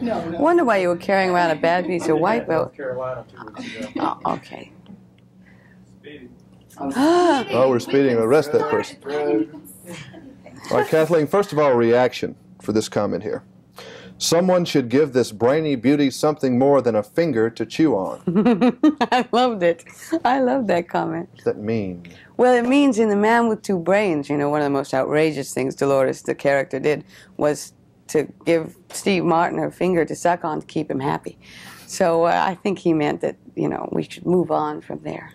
No, no. Wonder why you were carrying around a bad piece of white North belt. Carolina two weeks ago. Oh, okay. Oh, Oh, we're speeding. Arrest that person. All right, Kathleen, first of all, reaction for this comment here. Someone should give this brainy beauty something more than a finger to chew on. I loved it. I loved that comment. What does that mean? Well, it means in The Man with Two Brains, you know, one of the most outrageous things Dolores, the character, did was to give Steve Martin her finger to suck on to keep him happy. So uh, I think he meant that, you know, we should move on from there.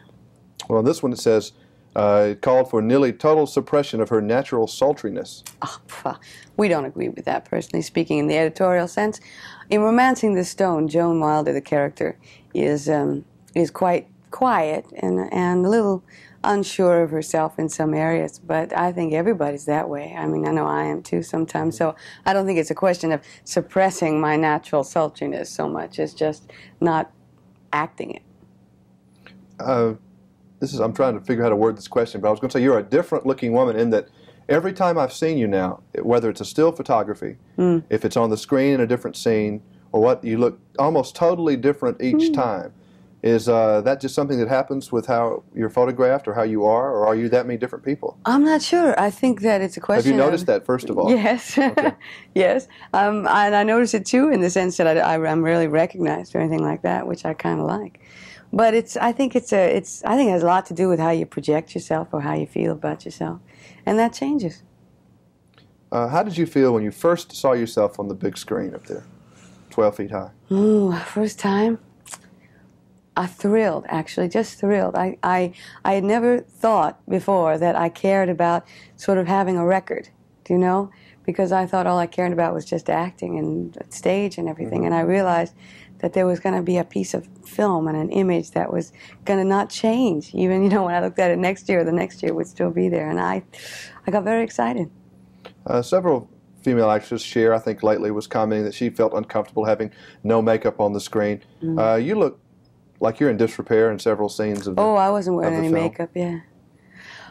Well, in this one it says uh, it called for nearly total suppression of her natural sultriness. Oh, we don't agree with that, personally speaking, in the editorial sense. In *Romancing the Stone*, Joan Wilder, the character, is um, is quite quiet and and a little unsure of herself in some areas. But I think everybody's that way. I mean, I know I am too sometimes. So I don't think it's a question of suppressing my natural sultriness so much. It's just not acting it. Uh, this is I'm trying to figure out how to word this question, but I was going to say you're a different looking woman in that every time I've seen you now, whether it's a still photography, if it's on the screen in a different scene, or what, you look almost totally different each time. Is uh, that just something that happens with how you're photographed, or how you are, or are you that many different people? I'm not sure. I think that it's a question. Have you noticed of, that first of all? Yes, yes, um, and I notice it too in the sense that I, I, am really recognized or anything like that, which I kind of like. But it's, I think it's a, it's, I think it has a lot to do with how you project yourself or how you feel about yourself, and that changes. Uh, how did you feel when you first saw yourself on the big screen up there, 12 feet high? Ooh, first time. I thrilled, actually, just thrilled. I, I, I had never thought before that I cared about sort of having a record, do you know? Because I thought all I cared about was just acting and stage and everything. And I realized that there was going to be a piece of film and an image that was going to not change. Even, you know, when I looked at it next year, the next year would still be there. And I, I got very excited. Uh, several female actresses, Cher, I think lately was commenting that she felt uncomfortable having no makeup on the screen. Uh, you look like you're in disrepair in several scenes of the, Oh, I wasn't wearing any film. makeup, yeah.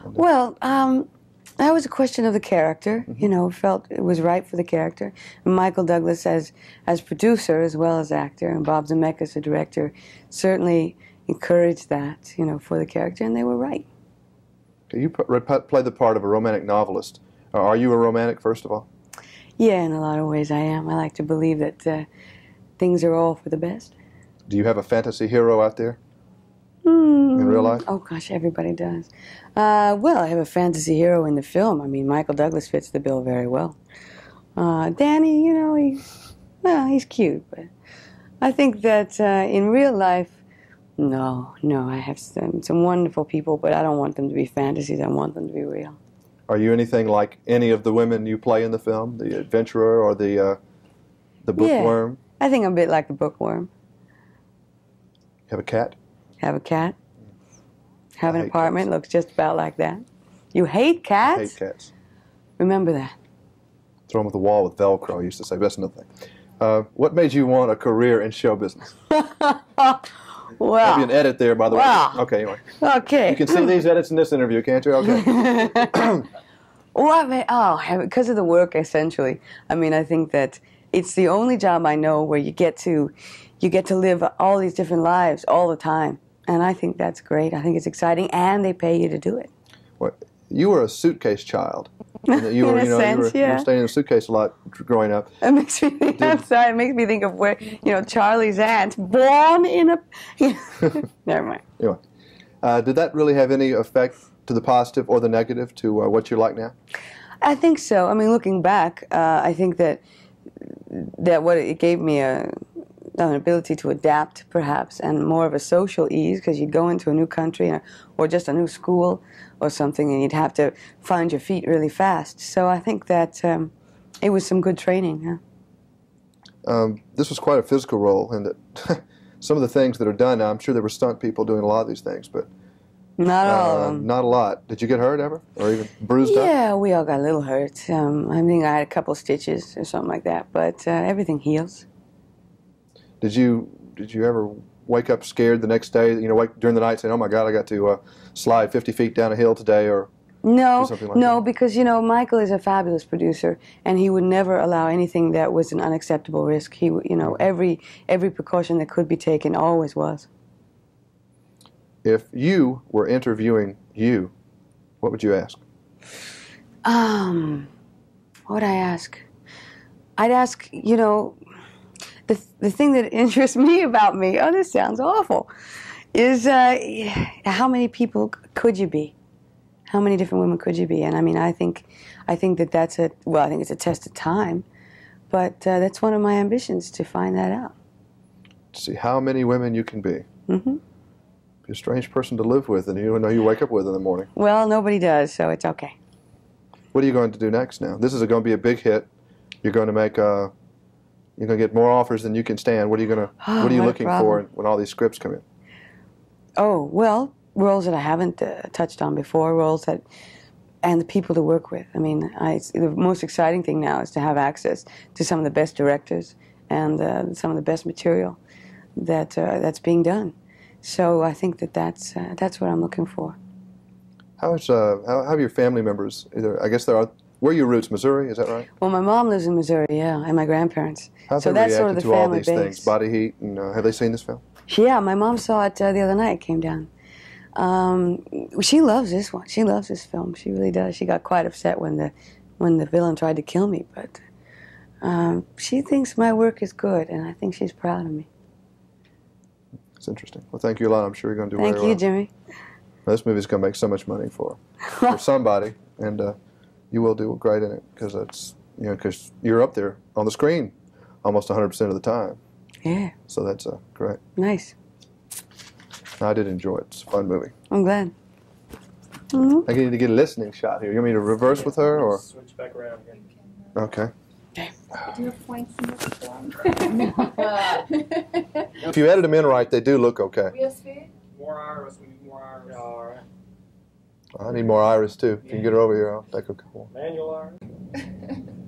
Well, um, that was a question of the character. Mm-hmm. You know, felt it was right for the character. And Michael Douglas, as as producer as well as actor, and Bob Zemeckis, the director, certainly encouraged that. You know, for the character, and they were right. You p- play the part of a romantic novelist. Are you a romantic, first of all? Yeah, in a lot of ways, I am. I like to believe that uh, things are all for the best. Do you have a fantasy hero out there Hmm. in real life? Oh gosh, everybody does. Uh, well, I have a fantasy hero in the film. I mean, Michael Douglas fits the bill very well. Uh, Danny, you know, he's well, he's cute, but I think that uh, in real life, no, no, I have some, some wonderful people, but I don't want them to be fantasies. I want them to be real. Are you anything like any of the women you play in the film, the adventurer or the uh, the Yeah. bookworm? I think I'm a bit like the bookworm. Have a cat? Have a cat. Have I an apartment. cats. Looks just about like that. You hate cats? Hate cats. Remember that. Throw them at the wall with Velcro. I used to say. That's another thing. Uh, what made you want a career in show business? Well, Maybe an edit there, by the Wow. way. Okay, anyway. okay. You can see these edits in this interview, can't you? Okay. What? Oh, because of the work, essentially. I mean, I think that it's the only job I know where you get to, you get to live all these different lives all the time, and I think that's great. I think it's exciting, and they pay you to do it. Well, you were a suitcase child. That You In were, a you know, you sense, were, you yeah. were staying in a suitcase a lot growing up. It makes me think. I'm sorry. It makes me think of where you know Charlie's aunt, born in a. Never mind. Anyway, uh, did that really have any effect to the positive or the negative to uh, what you're like now? I think so. I mean, looking back, uh, I think that that what it gave me a an ability to adapt, perhaps, and more of a social ease because you'd go into a new country or, or just a new school or something, and you'd have to find your feet really fast. So I think that um, it was some good training. Yeah. Um, this was quite a physical role, and some of the things that are done now, I'm sure there were stunt people doing a lot of these things, but Not all uh, of them. not a lot. Did you get hurt ever, or even bruised up? Yeah, we all got a little hurt. Um, I think I had a couple stitches or something like that, but uh, everything heals. Did you did you ever wake up scared the next day? You know, wake during the night saying, "Oh my God, I got to uh, slide 50 feet down a hill today," or No, like no, that? because you know Michael is a fabulous producer, and he would never allow anything that was an unacceptable risk. He, you know, every every precaution that could be taken always was. If you were interviewing you, what would you ask? Um, what would I ask? I'd ask, you know, the the thing that interests me about me. Oh, this sounds awful. Is uh, how many people could you be? How many different women could you be? And I mean, I think, I think that that's a well, I think it's a test of time, but uh, that's one of my ambitions to find that out. See how many women you can be. Mm-hmm. Be a strange person to live with, and you don't know you wake up with in the morning. Well, nobody does, so it's okay. What are you going to do next? Now, this is going to be a big hit. You're going to make. Uh, you're going to get more offers than you can stand. What are you going to? Oh, what are you looking for when all these scripts come in? Oh, well, roles that I haven't uh, touched on before, roles that, and the people to work with. I mean, I, the most exciting thing now is to have access to some of the best directors and uh, some of the best material that uh, that's being done. So I think that that's uh, that's what I'm looking for. How is uh, how, how have your family members? Either I guess there are. Where are your roots? Missouri, is that right? Well, my mom lives in Missouri, yeah, and my grandparents. How's so that's sort of the to all family these base. things? Body heat, and uh, have they seen this film? Yeah, my mom saw it uh, the other night. Came down. Um, she loves this one. She loves this film. She really does. She got quite upset when the when the villain tried to kill me, but um, she thinks my work is good, and I think she's proud of me. It's interesting. Well, thank you a lot. I'm sure you're going to do Thank very you, well. Jimmy. This movie's going to make so much money for for somebody, and uh, you will do great in it because that's you know because you're up there on the screen almost 100 percent of the time. Yeah, So that's uh, great. nice. I did enjoy it. It's a fun movie. I'm glad. hmm I need to get a listening shot here. You want me to reverse with her or Switch back around again. okay? Do you have points in this form? If you edit them in right, they do look okay. More iris, we need more iris. All right. I need more iris too. If you can get her over here, I'll take a couple. Manual iris.